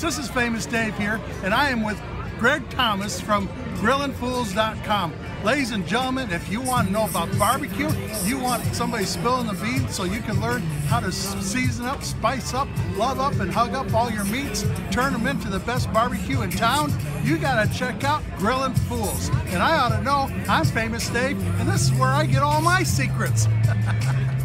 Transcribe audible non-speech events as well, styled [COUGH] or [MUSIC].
This is Famous Dave here, and I am with Greg Thomas from GrillinFools.com. Ladies and gentlemen, if you want to know about barbecue, you want somebody spilling the beans so you can learn how to season up, spice up, love up, and hug up all your meats, turn them into the best barbecue in town, you got to check out Grillin' Fools. And I ought to know, I'm Famous Dave, and this is where I get all my secrets. [LAUGHS]